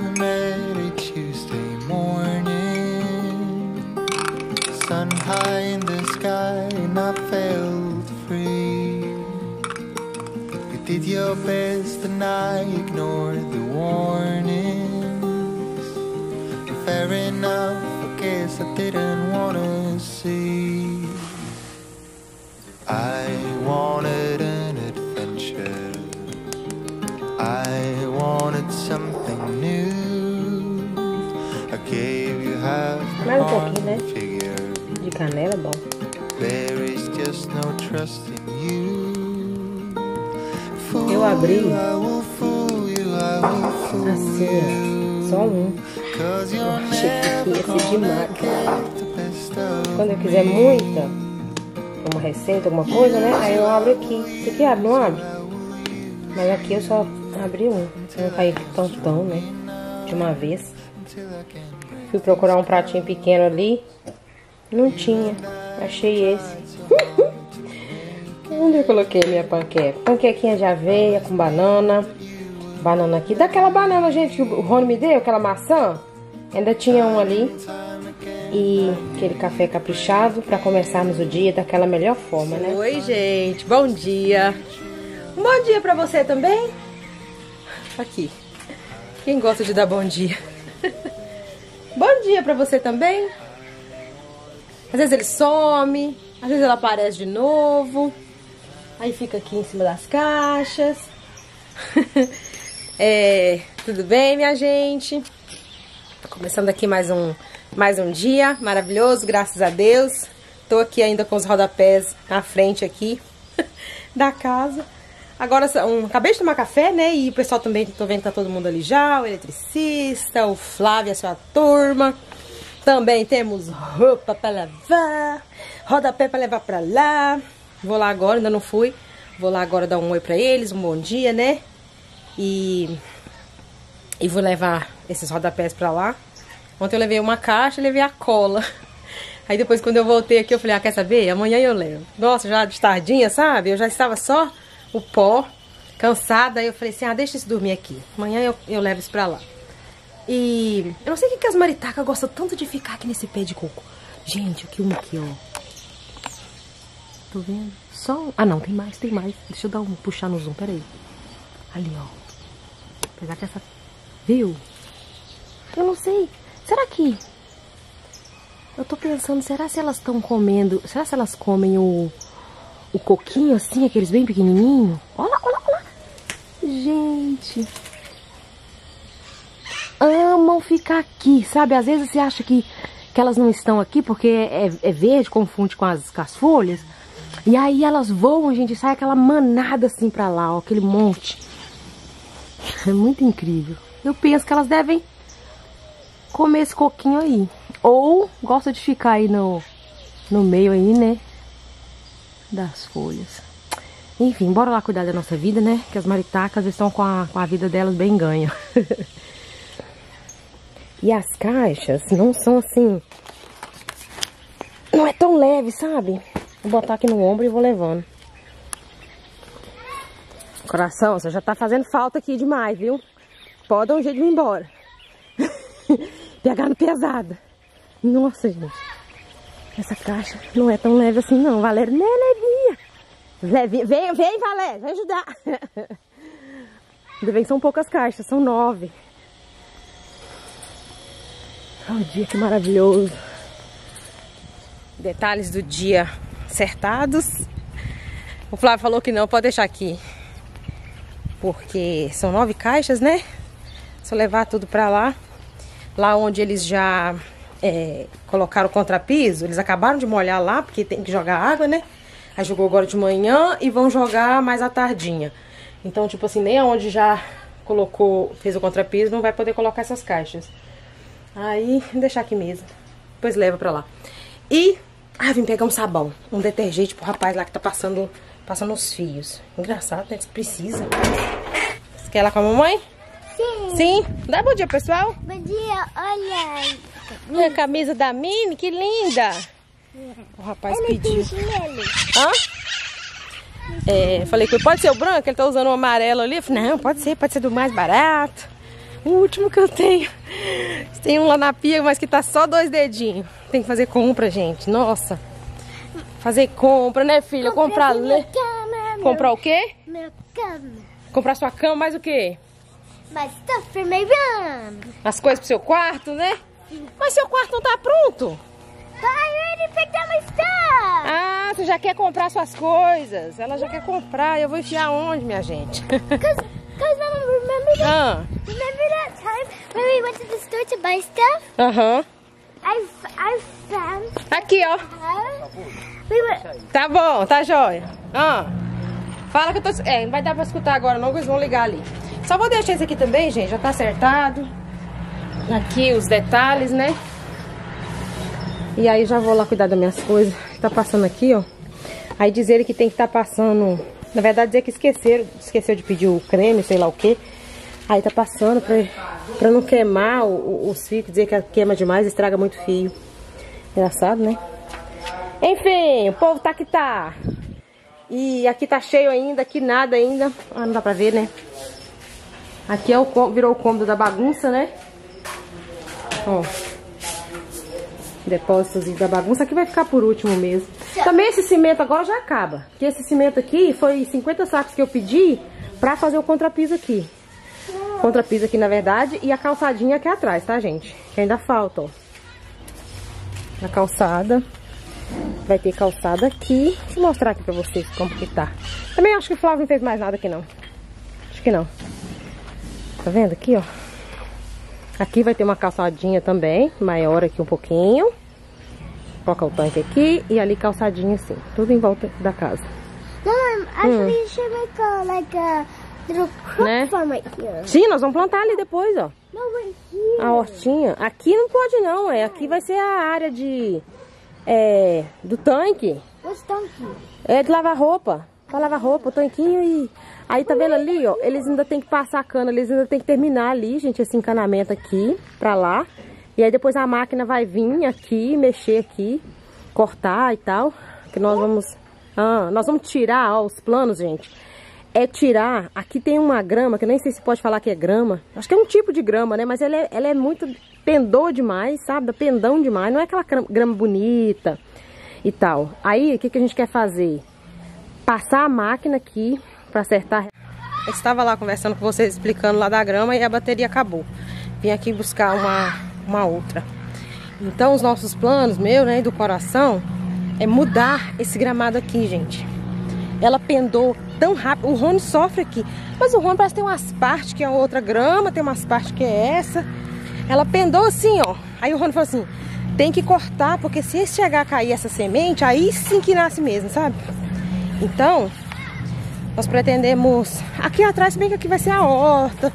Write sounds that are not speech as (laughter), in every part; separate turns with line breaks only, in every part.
a Tuesday morning. Sun high in the sky, and I felt free. You did your best, and I ignored the warnings. Fair enough, I guess I didn't wanna will fool
Assim, ó. Só um. Achei que ia ser
best of
Quando eu quiser muita, uma receita, alguma coisa, né? Aí eu abro aqui. Isso aqui abre, não abre? Mas aqui eu só abri um. Pra não cair tantão, né? De uma vez. Fui procurar um pratinho pequeno ali. Não tinha. Achei esse. Onde eu coloquei minha panqueca? Panquequinha de aveia com banana. Banana aqui. Daquela banana, gente, que o Rony me deu, aquela maçã. Ainda tinha um ali. E aquele café caprichado para começarmos o dia daquela melhor forma, né? Oi, gente. Bom dia. Bom dia para você também. Aqui. Quem gosta de dar bom dia? (laughs) bom dia para você também. Às vezes ele some, às vezes ele aparece de novo. Aí fica aqui em cima das caixas. (laughs) é, tudo bem, minha gente? Tô começando aqui mais um, mais um dia maravilhoso, graças a Deus. Tô aqui ainda com os rodapés na frente aqui (laughs) da casa. Agora, um, acabei de tomar café, né? E o pessoal também, tô vendo que tá todo mundo ali já. O eletricista, o Flávio a sua turma. Também temos roupa pra lavar, rodapé pra levar pra lá. Vou lá agora, ainda não fui. Vou lá agora dar um oi pra eles, um bom dia, né? E, e vou levar esses rodapés pra lá. Ontem eu levei uma caixa e levei a cola. (laughs) Aí depois quando eu voltei aqui eu falei, ah, quer saber? Amanhã eu levo. Nossa, já de tardinha, sabe? Eu já estava só o pó, cansada. Aí eu falei assim, ah, deixa isso dormir aqui. Amanhã eu, eu levo isso pra lá. E eu não sei o que, que as maritacas gostam tanto de ficar aqui nesse pé de coco. Gente, aqui uma aqui, ó. Tô vendo? Só. Ah, não, tem mais, tem mais. Deixa eu dar um puxar no zoom, peraí. Ali, ó. Apesar que essa... Viu? Eu não sei. Será que... Eu tô pensando, será se elas estão comendo... Será se elas comem o... O coquinho assim, aqueles bem pequenininhos? Olha, olha, olha. Gente... Amam ficar aqui, sabe? Às vezes você acha que, que elas não estão aqui porque é, é verde, confunde com as, com as folhas. E aí elas voam, gente, sai aquela manada assim pra lá, ó, aquele monte. (laughs) É muito incrível. Eu penso que elas devem comer esse coquinho aí. Ou gosta de ficar aí no, no meio aí, né? Das folhas. Enfim, bora lá cuidar da nossa vida, né? Que as maritacas estão com a, com a vida delas bem ganha. (laughs) e as caixas não são assim... Não é tão leve, sabe? Vou botar aqui no ombro e vou levando. Coração, você já tá fazendo falta aqui demais, viu? Pode dar um jeito de ir embora. (laughs) Pegando pesada. Nossa, gente. Essa caixa não é tão leve assim, não. Valéria não é levinha. Levinha. Vem, vem, Valéria. Vai ajudar. Ainda bem que são poucas caixas. São nove. Olha o dia que maravilhoso. Detalhes do dia acertados. O Flávio falou que não, pode deixar aqui. Porque são nove caixas, né? Só levar tudo pra lá. Lá onde eles já é, colocaram o contrapiso, eles acabaram de molhar lá, porque tem que jogar água, né? Aí jogou agora de manhã e vão jogar mais à tardinha. Então, tipo assim, nem aonde já colocou, fez o contrapiso, não vai poder colocar essas caixas. Aí, deixar aqui mesmo. Depois leva pra lá. E ah, vim pegar um sabão, um detergente pro rapaz lá que tá passando, passando os fios. Engraçado, né? Precisa. Você quer ir lá com a mamãe?
Sim.
Sim. Dá bom dia, pessoal.
Bom dia, olha.
Minha camisa da Mini, que linda. O rapaz
Ele
pediu.
chinelo.
Hã? É, falei que pode ser o branco, ele tá usando o amarelo ali. Eu falei, não, pode ser, pode ser do mais barato.
O último que eu tenho. Tem um lá na pia, mas que tá só dois dedinhos. Tem que fazer compra, gente. Nossa. Fazer compra, né, filha? Comprar
minha
le...
cama, meu-
Comprar o quê?
Meu cama.
Comprar sua cama, mais o quê?
My room.
As coisas pro seu quarto, né? Mas seu quarto não tá pronto. Ah, você já quer comprar suas coisas. Ela já quer comprar. Eu vou enfiar onde, minha gente? (laughs)
Cause, cause Mama, remember that?
Ah,
Remember that time when we went to the store to buy stuff?
Aham.
I, f- I found
Aqui, ó.
We went.
Tá bom, tá jóia. Ah, fala que eu tô... É, não vai dar pra escutar agora não, que eles vão ligar ali. Só vou deixar esse aqui também, gente. Já tá acertado. Aqui os detalhes, né? E aí já vou lá cuidar das minhas coisas. Tá passando aqui, ó. Aí diz ele que tem que estar passando... Na verdade, dizer que esqueceram, esqueceu de pedir o creme, sei lá o quê. Aí tá passando pra, pra não queimar os fios, dizer que queima demais, estraga muito fio. Engraçado, né? Enfim, o povo tá que tá. E aqui tá cheio ainda, aqui nada ainda. Ah, não dá pra ver, né? Aqui é o, virou o cômodo da bagunça, né? Ó. Depósitos da bagunça. Aqui vai ficar por último mesmo. Também esse cimento agora já acaba. Porque esse cimento aqui foi 50 sacos que eu pedi pra fazer o contrapiso aqui. Contrapiso aqui, na verdade. E a calçadinha aqui atrás, tá, gente? Que ainda falta, ó. A calçada. Vai ter calçada aqui. Deixa eu mostrar aqui pra vocês como que tá. Também acho que o Flávio não fez mais nada aqui, não. Acho que não. Tá vendo aqui, ó? Aqui vai ter uma calçadinha também, maior aqui um pouquinho. Coloca o tanque aqui e ali calçadinha assim, tudo em volta da casa.
Mom, actually, you should make a, like a little crop
Né?
farm right here.
Sim, nós vamos plantar ali depois, ó.
No, right here.
A hortinha. Aqui não pode não, é. Aqui vai ser a área de... É, do tanque.
What's donkey?
É de lavar roupa. Pra lavar roupa, o tanquinho e... Aí tá vendo ali, ó? Eles ainda tem que passar a cana, eles ainda tem que terminar ali, gente, esse encanamento aqui, pra lá. E aí depois a máquina vai vir aqui, mexer aqui, cortar e tal. Que nós vamos... Ah, nós vamos tirar, ó, os planos, gente. É tirar... Aqui tem uma grama, que eu nem sei se pode falar que é grama. Acho que é um tipo de grama, né? Mas ela é, ela é muito... Pendor demais, sabe? Pendão demais. Não é aquela gra- grama bonita e tal. Aí, o que, que a gente quer fazer? Passar a máquina aqui pra acertar. Eu estava lá conversando com vocês, explicando lá da grama e a bateria acabou. Vim aqui buscar uma, uma outra. Então, os nossos planos, meu, né, do coração, é mudar esse gramado aqui, gente. Ela pendou tão rápido. O Rony sofre aqui. Mas o Rony parece que tem umas partes que é outra grama, tem umas partes que é essa. Ela pendou assim, ó. Aí o Rony falou assim: tem que cortar, porque se chegar a cair essa semente, aí sim que nasce mesmo, sabe? Então, nós pretendemos. Aqui atrás, bem que aqui vai ser a horta.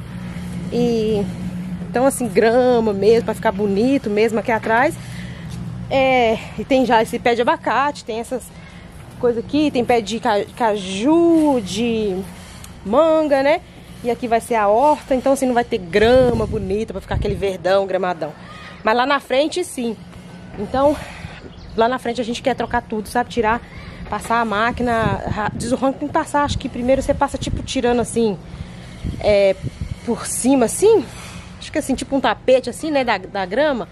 E. Então, assim, grama mesmo, pra ficar bonito mesmo aqui atrás. É, e tem já esse pé de abacate, tem essas coisas aqui, tem pé de ca- caju, de manga, né? E aqui vai ser a horta, então assim não vai ter grama bonita pra ficar aquele verdão, gramadão. Mas lá na frente sim. Então, lá na frente a gente quer trocar tudo, sabe? Tirar, passar a máquina, diz o que tem que passar, acho que primeiro você passa tipo tirando assim, é, por cima assim, acho que assim, tipo um tapete assim, né, da, da grama.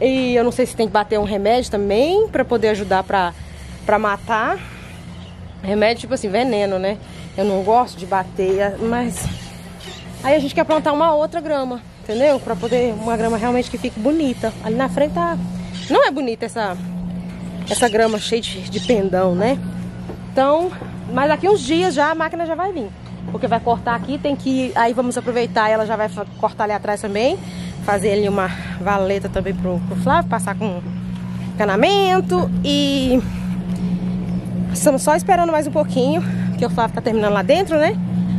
E eu não sei se tem que bater um remédio também pra poder ajudar pra, pra matar. Remédio tipo assim, veneno, né? Eu não gosto de bater, mas aí a gente quer plantar uma outra grama, entendeu? Pra poder uma grama realmente que fique bonita. Ali na frente tá não é bonita essa essa grama cheia de, de pendão, né? Então, mas daqui uns dias já a máquina já vai vir. Porque vai cortar aqui, tem que. Aí vamos aproveitar, ela já vai cortar ali atrás também. Fazer ali uma valeta também pro, pro Flávio, passar com encanamento. E estamos só esperando mais um pouquinho, que o Flávio tá terminando lá dentro, né?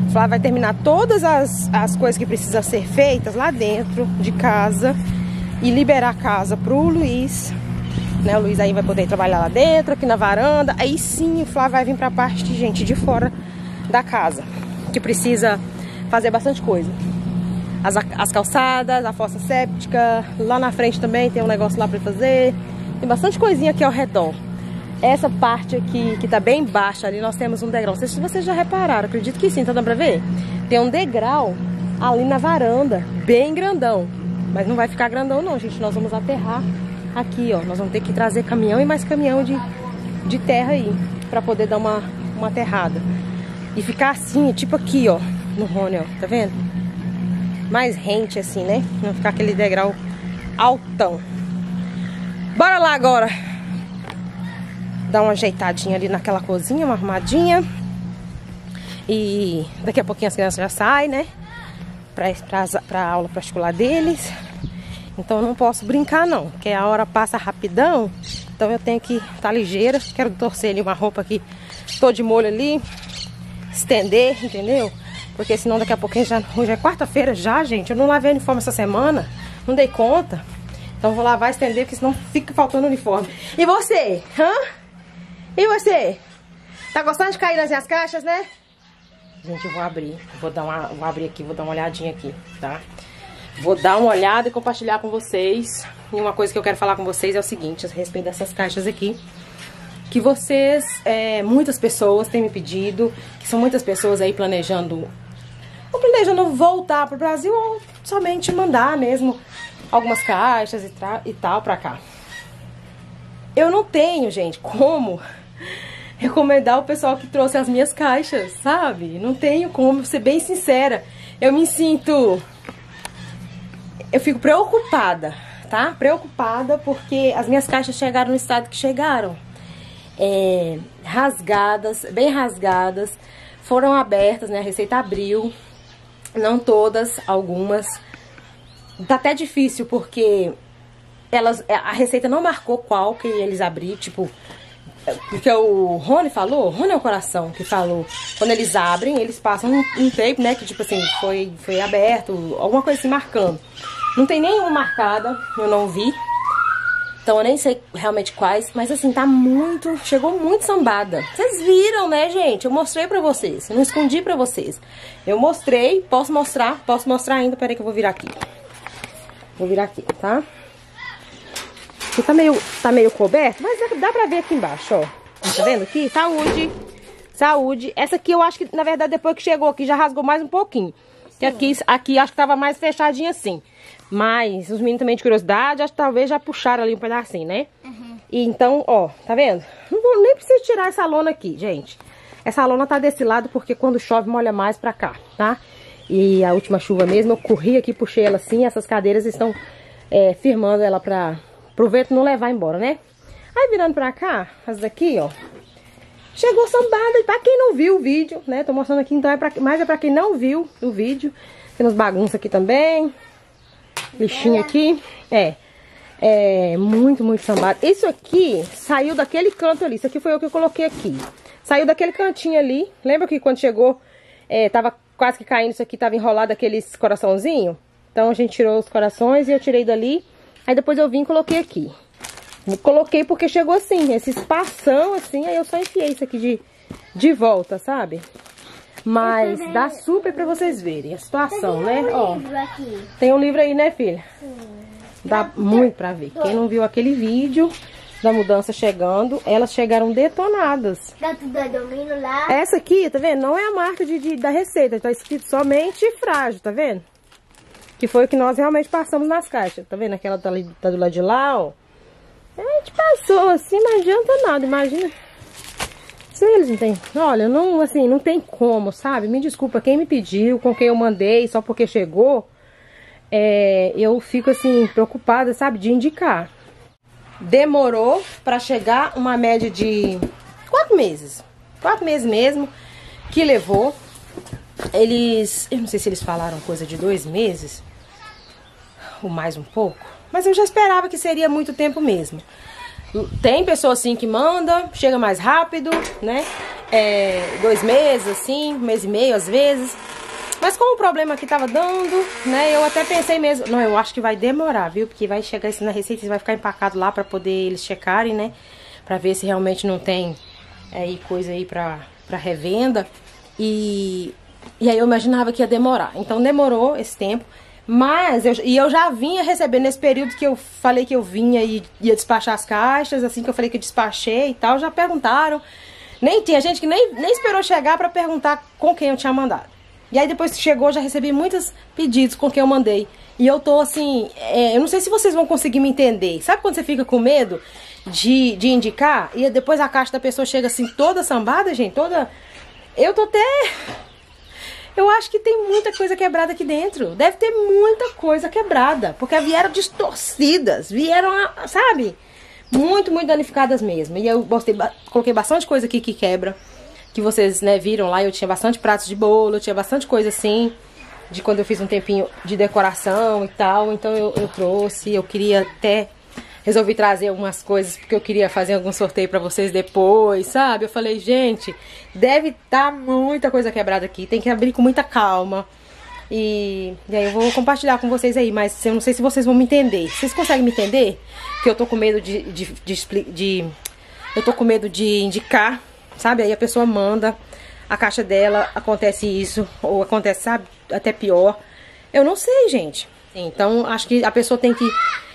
O Flávio vai terminar todas as, as coisas que precisam ser feitas lá dentro de casa e liberar a casa pro Luiz. Né? O Luiz aí vai poder trabalhar lá dentro, aqui na varanda. Aí sim o Flávio vai vir pra parte gente de fora da casa, que precisa fazer bastante coisa. As, as calçadas, a fossa séptica, lá na frente também tem um negócio lá pra fazer. Tem bastante coisinha aqui ao redor. Essa parte aqui, que tá bem baixa ali, nós temos um degrau. Não sei se vocês já repararam, acredito que sim, tá dando pra ver? Tem um degrau ali na varanda, bem grandão. Mas não vai ficar grandão não, gente. Nós vamos aterrar aqui, ó. Nós vamos ter que trazer caminhão e mais caminhão de, de terra aí, pra poder dar uma, uma aterrada. E ficar assim, tipo aqui, ó, no Rony, ó. Tá vendo? Mais rente assim, né? Não ficar aquele degrau altão. Bora lá agora. Dar uma ajeitadinha ali naquela cozinha, uma arrumadinha. E daqui a pouquinho as crianças já saem, né? Pra, pra, pra aula particular deles. Então eu não posso brincar não, porque a hora passa rapidão. Então eu tenho que estar tá ligeira. Quero torcer ali uma roupa aqui, tô de molho ali. Estender, entendeu? Porque senão daqui a pouquinho já. Hoje é quarta-feira já, gente. Eu não lavei uniforme essa semana. Não dei conta. Então vou lavar estender, porque senão fica faltando uniforme. E você? Hã? E você? Tá gostando de cair nas minhas caixas, né? Gente, eu vou abrir. Vou dar uma. Vou abrir aqui, vou dar uma olhadinha aqui, tá? Vou dar uma olhada e compartilhar com vocês. E uma coisa que eu quero falar com vocês é o seguinte, a respeito dessas caixas aqui. Que vocês, é, muitas pessoas têm me pedido, que são muitas pessoas aí planejando, ou planejando voltar pro Brasil ou somente mandar mesmo algumas caixas e, e tal pra cá. Eu não tenho, gente, como (laughs) recomendar o pessoal que trouxe as minhas caixas, sabe? Não tenho como, ser bem sincera. Eu me sinto... Eu fico preocupada, tá? Preocupada porque as minhas caixas chegaram no estado que chegaram. É, rasgadas, bem rasgadas. Foram abertas, né? A receita abriu. Não todas, algumas. Tá até difícil porque elas, a receita não marcou qual que eles abriram, tipo, porque o Rony falou, Rony é o coração que falou. Quando eles abrem, eles passam um, um tape, né? Que tipo assim, foi, foi aberto, alguma coisa assim marcando. Não tem nenhuma marcada, eu não vi. Então eu nem sei realmente quais, mas assim, tá muito, chegou muito sambada. Vocês viram, né, gente? Eu mostrei pra vocês, eu não escondi pra vocês. Eu mostrei, posso mostrar, posso mostrar ainda, peraí que eu vou virar aqui. Vou virar aqui, tá? Aqui tá meio, tá meio coberto, mas dá pra ver aqui embaixo, ó. Tá vendo aqui? Saúde. Saúde. Essa aqui eu acho que, na verdade, depois que chegou aqui, já rasgou mais um pouquinho. Que aqui, aqui acho que tava mais fechadinho assim. Mas os meninos também de curiosidade, acho que talvez já puxaram ali um pedacinho, né? Uhum. E então, ó, tá vendo? Não vou nem precisar tirar essa lona aqui, gente. Essa lona tá desse lado porque quando chove molha mais pra cá, tá? E a última chuva mesmo, eu corri aqui, puxei ela assim, essas cadeiras estão é, firmando ela pra, pro vento não levar embora, né? Aí virando pra cá, as daqui, ó, chegou sambada. Pra quem não viu o vídeo, né? Tô mostrando aqui, então é pra, mais é pra quem não viu o vídeo. Tem uns bagunças aqui também. Lixinho aqui. É. É muito, muito sambado. Isso aqui saiu daquele canto ali. Isso aqui foi o que eu coloquei aqui. Saiu daquele cantinho ali. Lembra que quando chegou, é, tava quase que caindo isso aqui, tava enrolado aqueles coraçãozinho? Então a gente tirou os corações e eu tirei dali. Aí depois eu vim e coloquei aqui. Coloquei porque chegou assim, esse espação assim, aí eu só enfiei isso aqui de, de volta, sabe? Mas dá super pra vocês verem a situação, né? Ó, tem um livro aí, né, filha? Dá muito pra ver. Quem não viu aquele vídeo da mudança chegando, elas chegaram detonadas. Essa aqui, tá vendo? Não é a marca de, de, da receita, tá escrito somente frágil, tá vendo? Que foi o que nós realmente passamos nas caixas. Tá vendo? Aquela tá, ali, tá do lado de lá, ó. A gente passou assim, não adianta nada, imagina. Eles não. Olha, não, assim, não tem como, sabe? Me desculpa, quem me pediu, com quem eu mandei, só porque chegou. É, eu fico assim, preocupada, sabe, de indicar. Demorou pra chegar uma média de quatro meses. Quatro meses mesmo que levou. Eles, eu não sei se eles falaram coisa de dois meses ou mais um pouco, mas eu já esperava que seria muito tempo mesmo. Tem pessoa assim que manda, chega mais rápido, né? É, dois meses, assim, mês e meio às vezes. Mas como o problema que tava dando, né? Eu até pensei mesmo, não, eu acho que vai demorar, viu? Porque vai chegar isso na receita, vai ficar empacado lá pra poder eles checarem, né? Pra ver se realmente não tem aí coisa aí pra, pra revenda. E, e aí eu imaginava que ia demorar. Então demorou esse tempo. Mas, eu, e eu já vinha recebendo nesse período que eu falei que eu vinha e ia despachar as caixas, assim que eu falei que eu despachei e tal, já perguntaram. Nem tinha gente que nem, nem esperou chegar para perguntar com quem eu tinha mandado. E aí depois que chegou, já recebi muitos pedidos com quem eu mandei. E eu tô assim, é, eu não sei se vocês vão conseguir me entender. Sabe quando você fica com medo de, de indicar e depois a caixa da pessoa chega assim toda sambada, gente, toda... Eu tô até... Eu acho que tem muita coisa quebrada aqui dentro. Deve ter muita coisa quebrada. Porque vieram distorcidas. Vieram, sabe? Muito, muito danificadas mesmo. E eu gostei, coloquei bastante coisa aqui que quebra que vocês né, viram lá, eu tinha bastante pratos de bolo, eu tinha bastante coisa assim, de quando eu fiz um tempinho de decoração e tal, então eu, eu trouxe, eu queria até, resolvi trazer algumas coisas, porque eu queria fazer algum sorteio pra vocês depois, sabe? Eu falei, gente, deve estar tá muita coisa quebrada aqui, tem que abrir com muita calma. E, e, aí eu vou compartilhar com vocês aí, mas eu não sei se vocês vão me entender. Vocês conseguem me entender? Que eu tô com medo de, de, de, de eu tô com medo de indicar sabe? Aí a pessoa manda a caixa dela, acontece isso, ou acontece, sabe, até pior. Eu não sei, gente. Então, acho que a pessoa tem que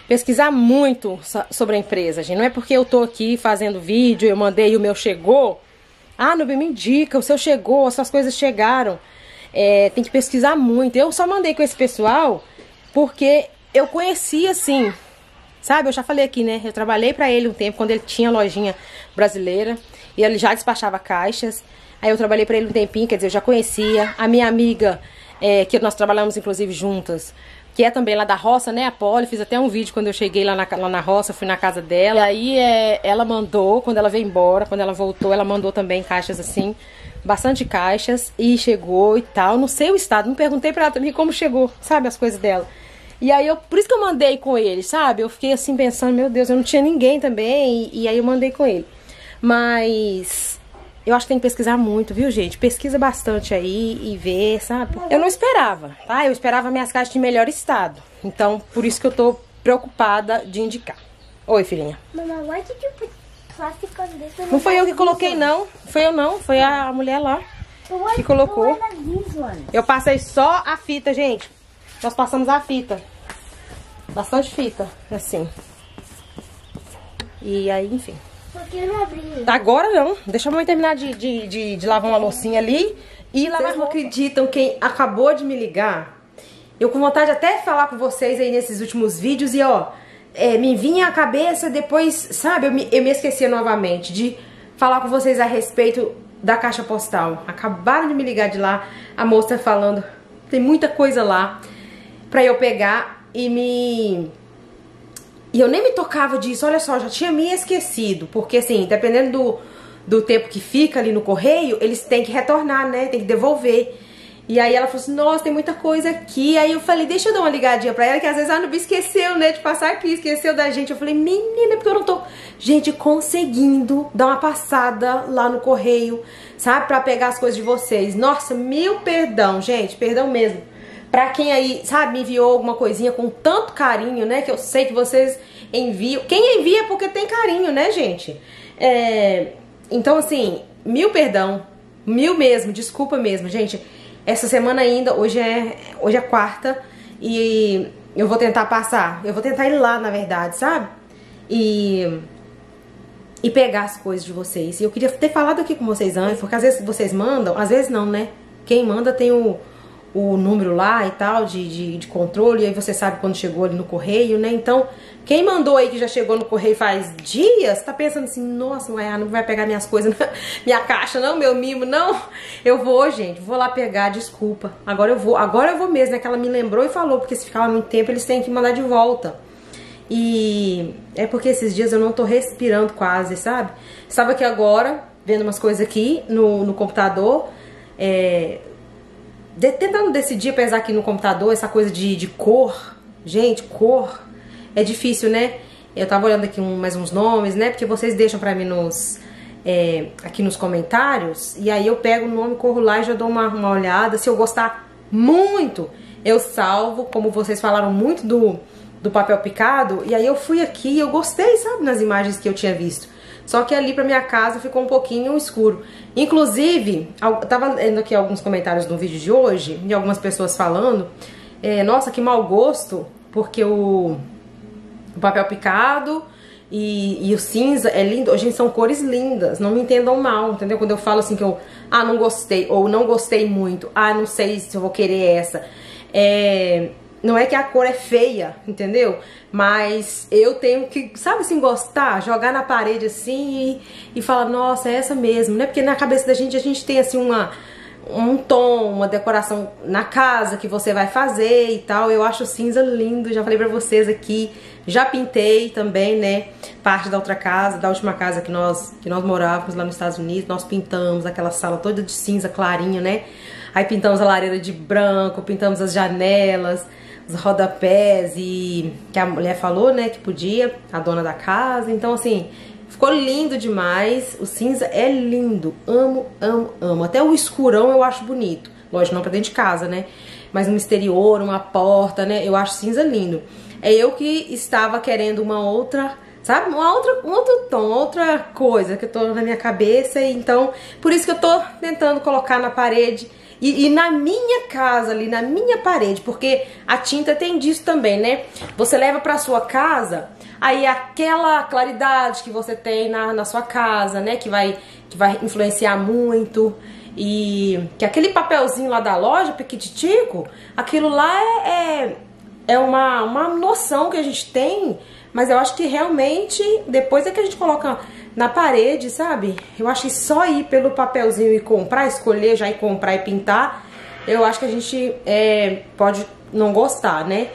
pesquisar muito sobre a empresa, gente. Não é porque eu tô aqui fazendo vídeo, eu mandei e o meu chegou. Ah, Nubia, me indica, o seu chegou, as suas coisas chegaram. É, tem que pesquisar muito. Eu só mandei com esse pessoal porque eu conhecia, assim, sabe? Eu já falei aqui, né? Eu trabalhei para ele um tempo, quando ele tinha lojinha brasileira. E ele já despachava caixas. Aí eu trabalhei para ele um tempinho, quer dizer, eu já conhecia. A minha amiga, é, que nós trabalhamos inclusive juntas, que é também lá da roça, né, a Polly, fiz até um vídeo quando eu cheguei lá na, lá na roça, fui na casa dela. E aí é, ela mandou, quando ela veio embora, quando ela voltou, ela mandou também caixas assim, bastante caixas, e chegou e tal, no seu estado. Não perguntei pra ela também como chegou, sabe, as coisas dela. E aí eu, por isso que eu mandei com ele, sabe? Eu fiquei assim pensando, meu Deus, eu não tinha ninguém também, e, e aí eu mandei com ele. Mas eu acho que tem que pesquisar muito, viu, gente? Pesquisa bastante aí e vê, sabe? Eu não esperava, tá? Eu esperava minhas caixas de melhor estado. Então, por isso que eu tô preocupada de indicar. Oi, filhinha.
Mama, why did you put plastic on this
Não foi eu que coloquei, não. Foi eu, não. Foi a mulher lá que colocou. Eu passei só a fita, gente. Nós passamos a fita. Bastante fita, assim. E aí, enfim. Agora não. Deixa a mãe terminar de, de, de, de lavar uma loucinha ali e lavar Vocês não acreditam quem acabou de me ligar? Eu com vontade até de falar com vocês aí nesses últimos vídeos e ó, é, me vinha a cabeça depois, sabe, eu me, eu me esqueci novamente de falar com vocês a respeito da caixa postal. Acabaram de me ligar de lá, a moça falando, tem muita coisa lá pra eu pegar e me e eu nem me tocava disso, olha só, já tinha me esquecido. Porque assim, dependendo do, do tempo que fica ali no correio, eles têm que retornar, né? Tem que devolver. E aí ela falou assim, nossa, tem muita coisa aqui. Aí eu falei, deixa eu dar uma ligadinha pra ela, que às vezes a Nubi esqueceu, né, de passar aqui, esqueceu da gente. Eu falei, menina, porque eu não tô, gente, conseguindo dar uma passada lá no correio, sabe, pra pegar as coisas de vocês. Nossa, mil perdão, gente, perdão mesmo. Pra quem aí, sabe, me enviou alguma coisinha com tanto carinho, né? Que eu sei que vocês enviam. Quem envia é porque tem carinho, né, gente? É... Então, assim, mil perdão. Mil mesmo, desculpa mesmo, gente. Essa semana ainda, hoje é, hoje é quarta. E eu vou tentar passar. Eu vou tentar ir lá, na verdade, sabe? E e pegar as coisas de vocês. E eu queria ter falado aqui com vocês antes, porque às vezes vocês mandam, às vezes não, né? Quem manda tem o, o número lá e tal de, de, de, controle, e aí você sabe quando chegou ali no correio, né? Então, quem mandou aí que já chegou no correio faz dias, tá pensando assim, nossa, não, não vai pegar minhas coisas, (laughs) minha caixa, não, meu mimo, não. Eu vou, gente, vou lá pegar, desculpa. Agora eu vou, agora eu vou mesmo, é que ela me lembrou e falou, porque se ficava muito tempo, eles têm que mandar de volta. E é porque esses dias eu não tô respirando quase, sabe? Estava aqui agora, vendo umas coisas aqui no, no computador, é, de, tentando decidir, apesar aqui no computador, essa coisa de, de cor. Gente, cor é difícil, né? Eu tava olhando aqui um, mais uns nomes, né? Porque vocês deixam pra mim nos, é, aqui nos comentários. E aí eu pego o nome, corro lá e já dou uma, uma olhada. Se eu gostar muito, eu salvo. Como vocês falaram muito do, do papel picado. E aí eu fui aqui e eu gostei, sabe? Nas imagens que eu tinha visto. Só que ali pra minha casa ficou um pouquinho escuro. Inclusive, eu tava lendo aqui alguns comentários no vídeo de hoje, de algumas pessoas falando, é, nossa, que mau gosto, porque o, o papel picado E, e o cinza é lindo. Gente, são cores lindas. Não me entendam mal, entendeu? Quando eu falo assim que eu, ah, não gostei, ou não gostei muito, ah, não sei se eu vou querer essa. É, não é que a cor é feia, entendeu? Mas eu tenho que, sabe assim, gostar, jogar na parede assim e, e falar, nossa, é essa mesmo, né? Porque na cabeça da gente a gente tem assim uma um tom, uma decoração na casa que você vai fazer e tal. Eu acho cinza lindo, já falei pra vocês aqui. Já pintei também, né, parte da outra casa, da última casa que nós, que nós morávamos lá nos Estados Unidos. Nós pintamos aquela sala toda de cinza clarinho, né. Aí pintamos a lareira de branco, pintamos as janelas, os rodapés e que a mulher falou, né, que podia, a dona da casa. Então, assim, Ficou lindo demais. O cinza é lindo. Amo, amo, amo. Até o escurão eu acho bonito. Lógico, não pra dentro de casa, né? Mas no exterior, uma porta, né? Eu acho cinza lindo. É eu que estava querendo uma outra, sabe? Uma outra, um outro tom, outra coisa que eu tô na minha cabeça. Então, por isso que eu tô tentando colocar na parede. E, e, na minha casa ali, na minha parede, porque a tinta tem disso também, né? Você leva pra sua casa, aí aquela claridade que você tem na, na sua casa, né? Que vai, que vai influenciar muito. E que aquele papelzinho lá da loja, piquititico, aquilo lá é, é, é uma, uma noção que a gente tem, mas eu acho que realmente depois é que a gente coloca na parede, sabe? Eu acho que só ir pelo papelzinho e comprar, escolher já ir comprar e pintar, eu acho que a gente é, pode não gostar, né?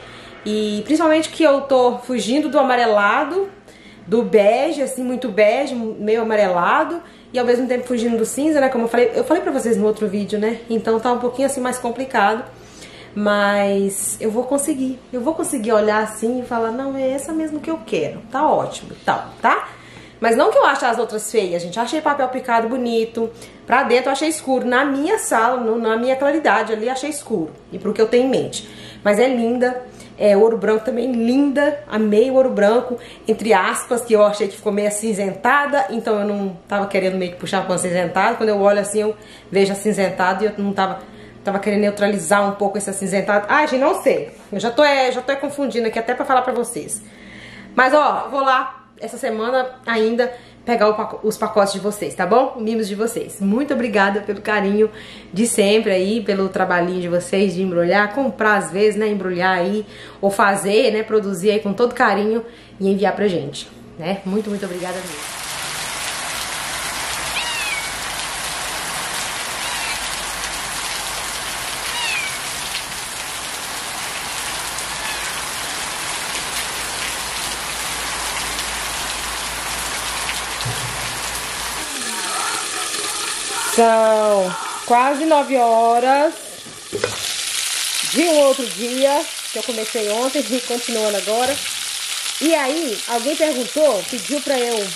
E principalmente que eu tô fugindo do amarelado, do bege, assim, muito bege, meio amarelado, e ao mesmo tempo fugindo do cinza, né? Como eu falei, eu falei pra vocês no outro vídeo, né? Então tá um pouquinho assim mais complicado. Mas eu vou conseguir, eu vou conseguir olhar assim e falar, não, é essa mesmo que eu quero, tá ótimo, tal, tá? Mas não que eu ache as outras feias, gente. Achei papel picado bonito. Pra dentro eu achei escuro. Na minha sala, no, na minha claridade ali, achei escuro. E pro que eu tenho em mente. Mas é linda. É, ouro branco também linda, amei o ouro branco, entre aspas, que eu achei que ficou meio acinzentada, então eu não tava querendo meio que puxar pra acinzentado, quando eu olho assim eu vejo acinzentado e eu não tava, tava querendo neutralizar um pouco esse acinzentado. Ai, gente, não sei, eu já tô, é, já tô é confundindo aqui até pra falar pra vocês. Mas ó, vou lá essa semana ainda pegar os pacotes de vocês, tá bom? Mimos de vocês. Muito obrigada pelo carinho de sempre aí, pelo trabalhinho de vocês de embrulhar, comprar às vezes, né, embrulhar aí, ou fazer, né, produzir aí com todo carinho e enviar pra gente, né? Muito, muito obrigada mesmo. São quase 9 horas de um outro dia, que eu comecei ontem e continuando agora. E aí, alguém perguntou, pediu pra eu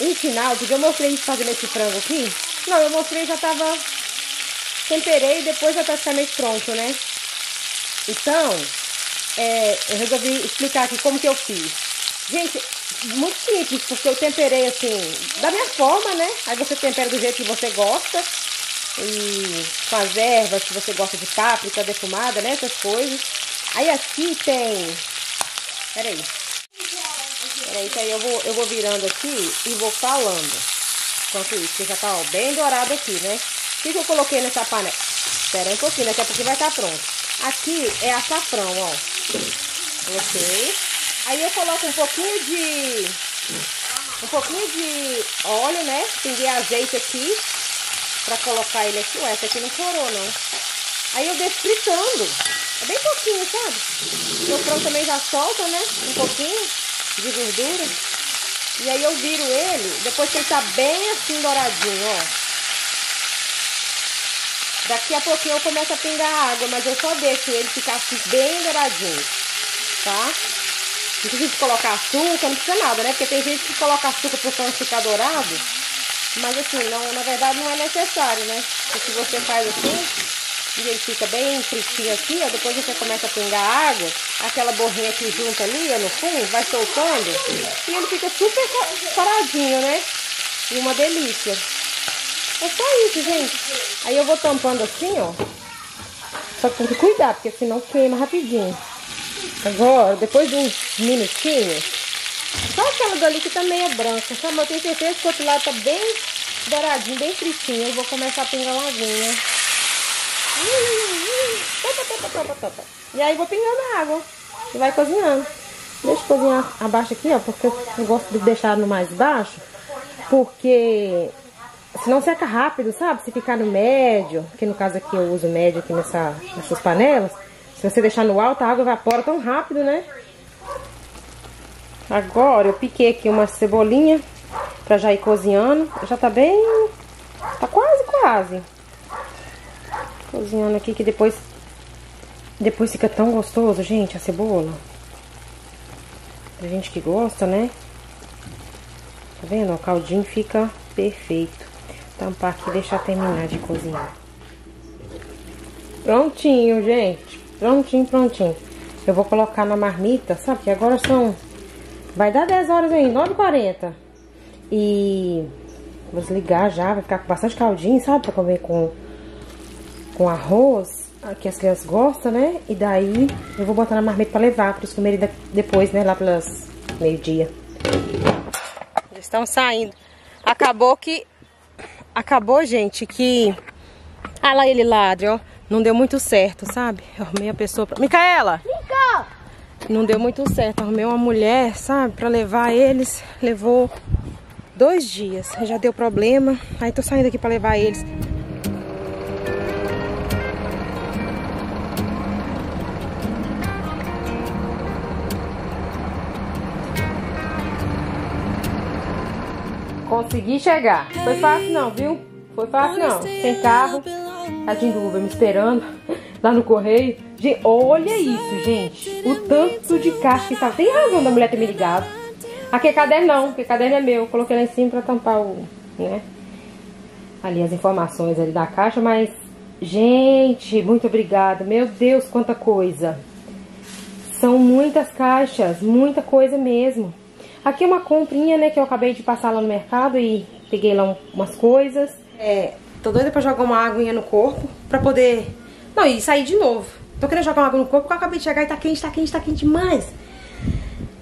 ensinar, porque eu mostrei fazendo esse frango aqui. Não, eu mostrei, já tava... Temperei e depois já praticamente pronto, né? Então, é, eu resolvi explicar aqui como que eu fiz. Gente, muito simples, porque eu temperei assim, da minha forma, né? Aí você tempera do jeito que você gosta. E com as ervas que você gosta de páprica defumada, né? Essas coisas. Aí aqui tem. Peraí. Peraí, que aí eu vou, eu vou virando aqui e vou falando. Enquanto isso, que já tá ó, bem dourado aqui, né? O que, que eu coloquei nessa panela? Espera um pouquinho, daqui a pouco vai estar tá pronto. Aqui é açafrão, ó. Coloquei. Aí eu coloco um pouquinho de... Um pouquinho de óleo, né? Pinguei azeite aqui. Pra colocar ele aqui. Ué, essa aqui não corou, não. Aí eu deixo fritando. É bem pouquinho, sabe? O frango também já solta, né? Um pouquinho de gordura. E aí eu viro ele, depois que ele tá bem assim douradinho, ó. Daqui a pouquinho eu começo a pingar água, mas eu só deixo ele ficar assim bem douradinho, tá? Não precisa colocar açúcar, não precisa nada, né? Porque tem gente que coloca açúcar pro frango ficar dourado. Mas assim, não, na verdade não é necessário, né? Porque se você faz assim, e ele fica bem fritinho aqui, ó, depois você começa a pingar água, aquela borrinha que junta ali, ó, no fundo, vai soltando, e ele fica super paradinho, né? E uma delícia. É só isso, gente. Aí eu vou tampando assim, ó. Só que tem que cuidar, porque senão queima rapidinho. Agora, depois de uns minutinhos, só aquela dali que tá meio branca, sabe? Eu tenho certeza que o outro lado tá bem douradinho, bem fritinho. Eu vou começar a pingar uma aguinha. E aí vou pingando água e vai cozinhando. Deixa eu cozinhar abaixo aqui, ó, porque eu gosto de deixar no mais baixo, porque senão seca rápido, sabe? Se ficar no médio, que no caso aqui eu uso médio aqui nessa, nessas panelas, se você deixar no alto, a água evapora tão rápido, né? Agora eu piquei aqui uma cebolinha pra já ir cozinhando. Já tá bem... Tá quase, quase. Cozinhando aqui que depois... Depois fica tão gostoso, gente, a cebola. Pra gente que gosta, né? Tá vendo? O caldinho fica perfeito. Tampar aqui e deixar terminar de cozinhar. Prontinho, gente. Prontinho, prontinho. Eu vou colocar na marmita, sabe? Que agora são Vai dar 10 horas aí, 9h40. E vou desligar já, vai ficar com bastante caldinho, sabe? Pra comer com, com arroz, que as crianças gostam, né? E daí eu vou botar na marmita pra levar, pra eles comerem depois, né? Lá pelas meio-dia. Eles estão saindo. Acabou que... Acabou, gente, que... Ah lá ele ladre, ó. Não deu muito certo, sabe? Eu arrumei a pessoa pra... Micaela! Mica! não deu muito certo. Arrumei uma mulher, sabe, pra levar eles. Levou dois dias. Já deu problema. Aí tô saindo aqui pra levar eles. Consegui chegar. Foi fácil não, viu? Foi fácil não. Sem carro. Do Uber me esperando lá no correio. Gente, olha isso, gente. O tanto de caixa que tá. Tem razão da mulher ter me ligado. Aqui é caderno não, porque caderno é meu. coloquei lá em cima pra tampar o, né? Ali as informações ali da caixa, mas... Gente, muito obrigada. Meu Deus, quanta coisa. São muitas caixas, muita coisa mesmo. Aqui é uma comprinha, né, que eu acabei de passar lá no mercado e peguei lá umas coisas. É, tô doida pra jogar uma aguinha no corpo, pra poder... Não, e sair de novo. Tô querendo jogar uma água no corpo porque eu acabei de chegar e tá quente, tá quente, tá quente demais.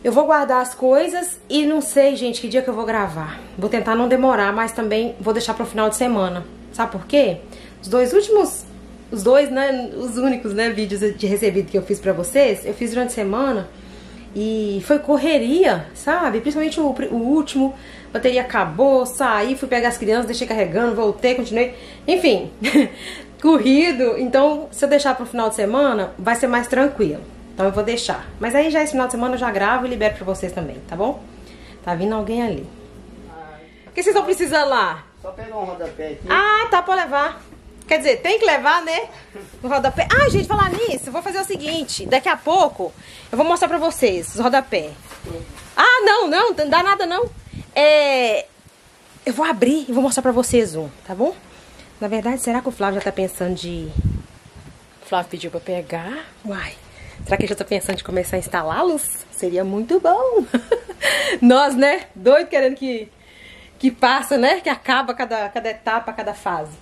Eu vou guardar as coisas e não sei, gente, que dia que eu vou gravar. Vou tentar não demorar, mas também vou deixar pro final de semana. Sabe por quê? Os dois últimos, os dois, né, os únicos, né, vídeos de recebido que eu fiz pra vocês, eu fiz durante a semana e foi correria, sabe? Principalmente o, o último, bateria acabou, saí, fui pegar as crianças, deixei carregando, voltei, continuei. Enfim, (laughs) corrido. Então, se eu deixar pro final de semana, vai ser mais tranquilo. Então eu vou deixar. Mas aí já esse final de semana eu já gravo e libero pra vocês também, tá bom? Tá vindo alguém ali. O que vocês estão precisando lá?
Só pegar um rodapé aqui.
Ah, tá, pode levar. Quer dizer, tem que levar, né? No rodapé. Ah, gente, falar nisso, eu vou fazer o seguinte. Daqui a pouco, eu vou mostrar pra vocês os rodapé. Ah, não, não, não dá nada não. É... Eu vou abrir e vou mostrar pra vocês um, tá bom? Na verdade, será que o Flávio já tá pensando de... O Flávio pediu pra pegar? Uai, será que ele já tá pensando de começar a instalá-los? Seria muito bom. (laughs) Nós, né? Doido querendo que, que passa, né? Que acaba cada, cada etapa, cada fase.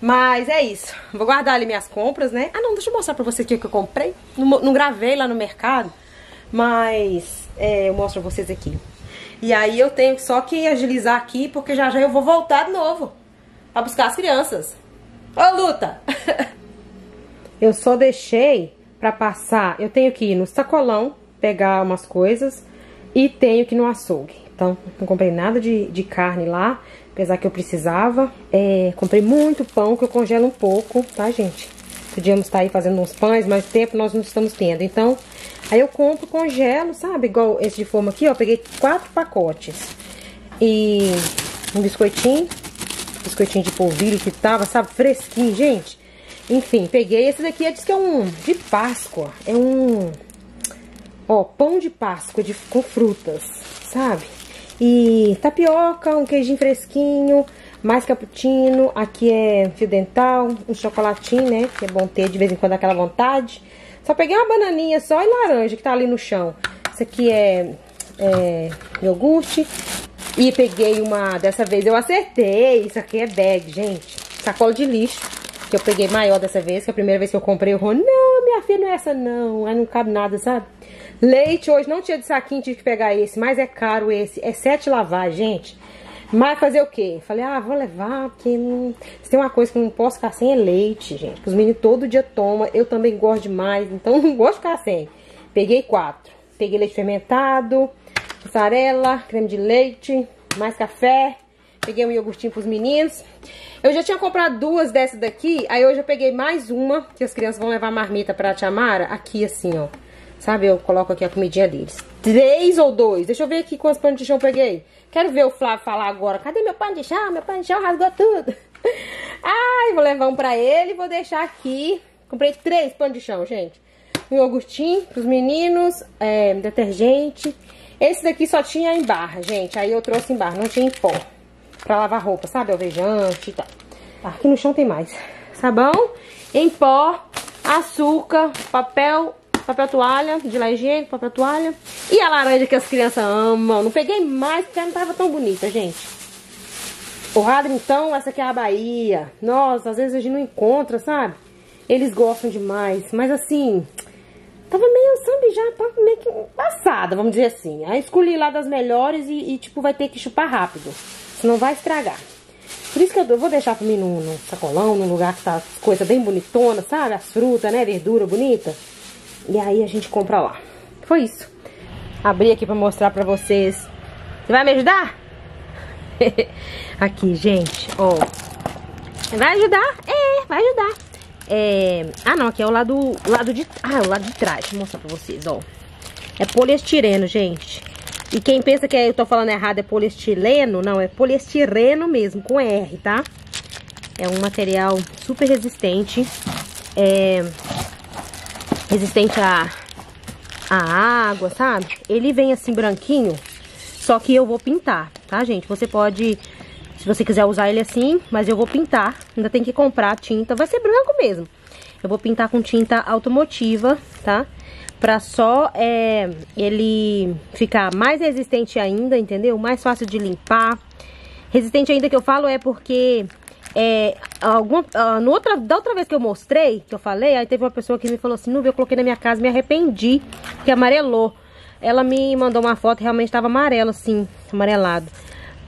Mas é isso. Vou guardar ali minhas compras, né? Ah, não, deixa eu mostrar pra vocês o que eu comprei. Não, não gravei lá no mercado, mas é, eu mostro pra vocês aqui. E aí eu tenho só que agilizar aqui, porque já já eu vou voltar de novo a buscar as crianças. Ô, Luta! (laughs) eu só deixei pra passar, eu tenho que ir no sacolão, pegar umas coisas e tenho que ir no açougue. Então, não comprei nada de, de carne lá, apesar que eu precisava. É, comprei muito pão, que eu congelo um pouco, tá, gente? Podíamos estar tá aí fazendo uns pães, mas tempo nós não estamos tendo. Então, aí eu compro, congelo, sabe? Igual esse de forma aqui, ó. Peguei quatro pacotes. E um biscoitinho biscoitinho de polvilho que tava, sabe, fresquinho, gente. Enfim, peguei. Esse daqui, disse que é um de Páscoa. É um, ó, pão de Páscoa de, com frutas, sabe? E tapioca, um queijinho fresquinho, mais cappuccino. Aqui é fio dental, um chocolatinho, né? Que é bom ter de vez em quando aquela vontade. Só peguei uma bananinha só e laranja que tá ali no chão. Isso aqui é, é iogurte. E peguei uma, dessa vez eu acertei, isso aqui é bag, gente. Sacola de lixo, que eu peguei maior dessa vez, que a primeira vez que eu comprei, eu falei, não, minha filha não é essa não, aí não cabe nada, sabe? Leite hoje não tinha de saquinho, tive que pegar esse, mas é caro esse. É sete lavar, gente. Mas fazer o quê? Falei, ah, vou levar, porque não... se tem uma coisa que não posso ficar sem é leite, gente. Os meninos todo dia tomam, eu também gosto demais, então (laughs) não gosto de ficar sem. Peguei quatro. Peguei leite fermentado, mussarela, creme de leite, mais café. Peguei um iogurtinho pros meninos. Eu já tinha comprado duas dessas daqui, aí hoje eu peguei mais uma, que as crianças vão levar marmita pra Tia Mara, aqui assim, ó. Sabe, eu coloco aqui a comidinha deles. Três ou dois? Deixa eu ver aqui quantos pães de chão eu peguei. Quero ver o Flávio falar agora. Cadê meu pão de chão? Meu pão de chão rasgou tudo. (laughs) Ai, vou levar um pra ele vou deixar aqui. Comprei três pães de chão, gente. Um iogurtinho pros meninos, é, detergente. Esse daqui só tinha em barra, gente. Aí eu trouxe em barra, não tinha em pó. Pra lavar roupa, sabe? Alvejante e tal. Aqui no chão tem mais. Sabão em pó, açúcar, papel papel toalha, de lá higiênico, papel toalha. E a laranja que as crianças amam. Não peguei mais porque não tava tão bonita, gente. O radar, então, essa aqui é a Bahia. Nossa, às vezes a gente não encontra, sabe? Eles gostam demais. Mas assim, tava meio, sabe, já meio que passada, vamos dizer assim. Aí escolhi lá das melhores e, e tipo, vai ter que chupar rápido. Senão vai estragar. Por isso que eu vou deixar pra mim no, no sacolão, num lugar que tá coisa bem bonitona, sabe? As frutas, né? Verdura bonita. E aí a gente compra lá. Foi isso. Abri aqui pra mostrar pra vocês. Você vai me ajudar? (laughs) aqui, gente, ó. Vai ajudar? É, vai ajudar. É... Ah, não, aqui é o lado, lado de... Ah, é o lado de trás. Deixa eu mostrar pra vocês, ó. É poliestireno, gente. E quem pensa que eu tô falando errado é poliestileno, não, é poliestireno mesmo, com R, tá? É um material super resistente. É resistente à, à água, sabe? Ele vem assim branquinho, só que eu vou pintar, tá, gente? Você pode, se você quiser usar ele assim, mas eu vou pintar. Ainda tem que comprar tinta, vai ser branco mesmo. Eu vou pintar com tinta automotiva, tá? Pra só é, ele ficar mais resistente ainda, entendeu? Mais fácil de limpar. Resistente ainda que eu falo é porque é, alguma, uh, no outra, da outra vez que eu mostrei, que eu falei, aí teve uma pessoa que me falou assim, Nubia, eu coloquei na minha casa, me arrependi, que amarelou. Ela me mandou uma foto, realmente estava amarelo, assim, amarelado,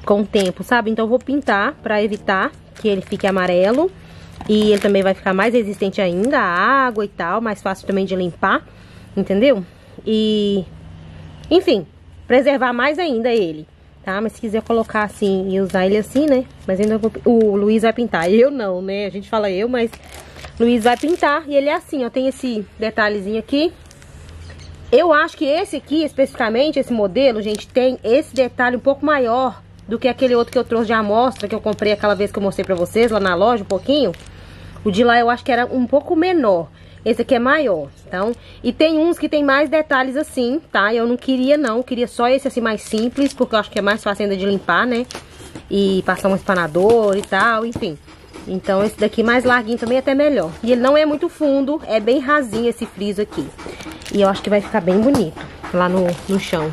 com o tempo, sabe? Então eu vou pintar pra evitar que ele fique amarelo. E ele também vai ficar mais resistente ainda à água e tal, mais fácil também de limpar, entendeu? E, enfim, preservar mais ainda ele tá? Mas se quiser colocar assim e usar ele assim, né? Mas ainda vou... o Luiz vai pintar, eu não, né? A gente fala eu, mas Luiz vai pintar e ele é assim, ó, tem esse detalhezinho aqui. Eu acho que esse aqui, especificamente, esse modelo, gente, tem esse detalhe um pouco maior do que aquele outro que eu trouxe de amostra, que eu comprei aquela vez que eu mostrei pra vocês lá na loja, um pouquinho. O de lá eu acho que era um pouco menor. Esse aqui é maior, então... E tem uns que tem mais detalhes assim, tá? Eu não queria não, queria só esse assim mais simples, porque eu acho que é mais fácil ainda de limpar, né? E passar um espanador e tal, enfim. Então esse daqui mais larguinho também é até melhor. E ele não é muito fundo, é bem rasinho esse friso aqui. E eu acho que vai ficar bem bonito lá no, no chão.